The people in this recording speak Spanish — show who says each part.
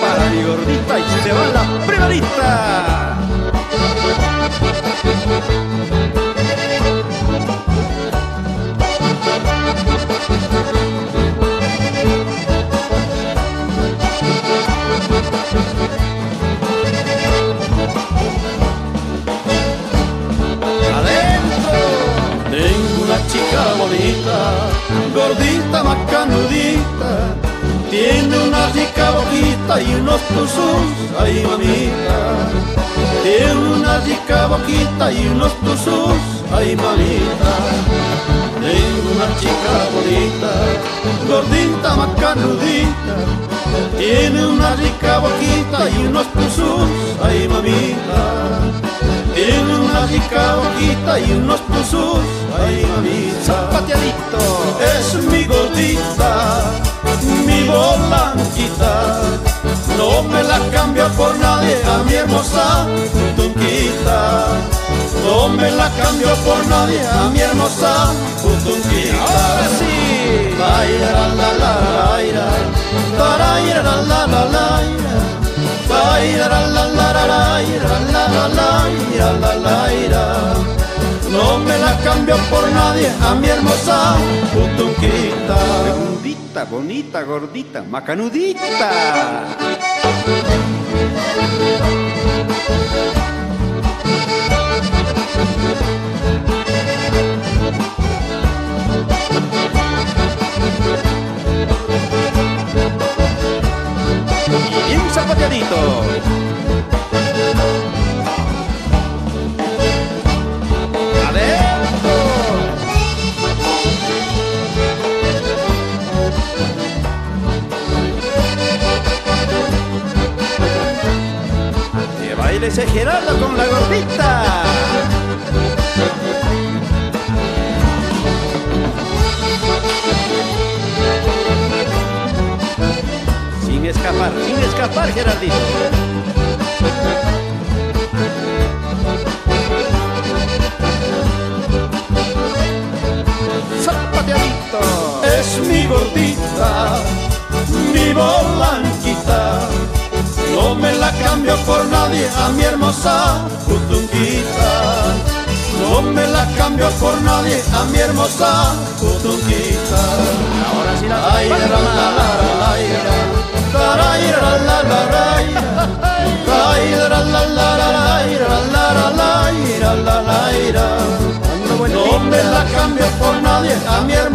Speaker 1: Para mi gordita y se va la primerita. gordita macanudita, una boquita y unos tusús, ay mamita. Tiene una rica boquita y unos tusús, ay mamita. Tengo una chica bonita, gordita macanudita, tiene una rica boquita y unos tusús, ay mamita. Tiene una rica boquita y unos tusús, ay mamita.
Speaker 2: Zapateadito.
Speaker 1: Es cambio por nadie a mi hermosa putunquita. No me la cambio por nadie a mi hermosa putunquita.
Speaker 2: Ahora sí.
Speaker 1: Baila la la la la Baila la la la la Baila la la la la la la la la la No me la cambio por nadie a mi hermosa putunquita.
Speaker 2: Segundita, bonita, gordita, macanudita zapateadito. Ese Gerardo con la gordita. Sin escapar, sin escapar, Gerardito. Zapateadito.
Speaker 1: Es mi gordita, mi volanquita. No me la cambio por nadie a mi hermosa putunquita. No me la cambio por nadie a mi hermosa putunquita.
Speaker 2: Ahora sí la
Speaker 1: No me la cambio por nadie a mi hermosa